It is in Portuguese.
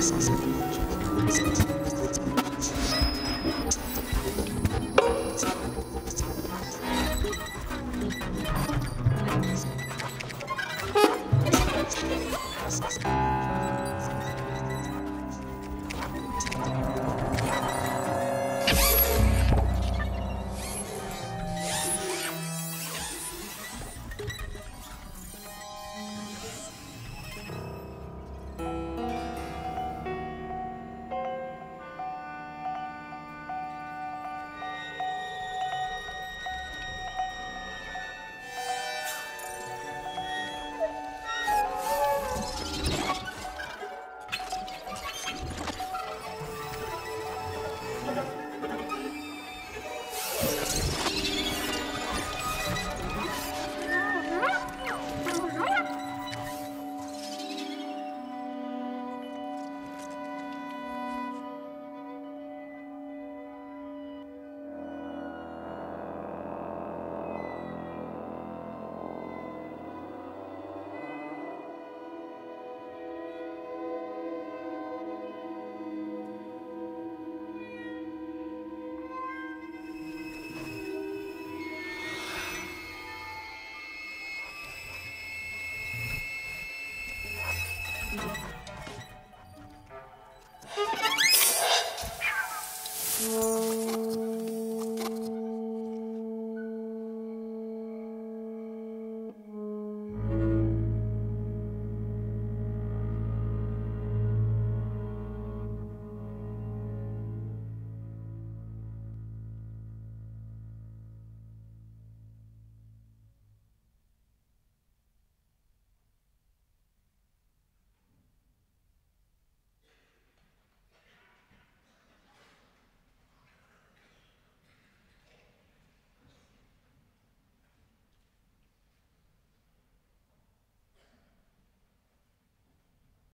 Graças a Deus. Mm-hmm.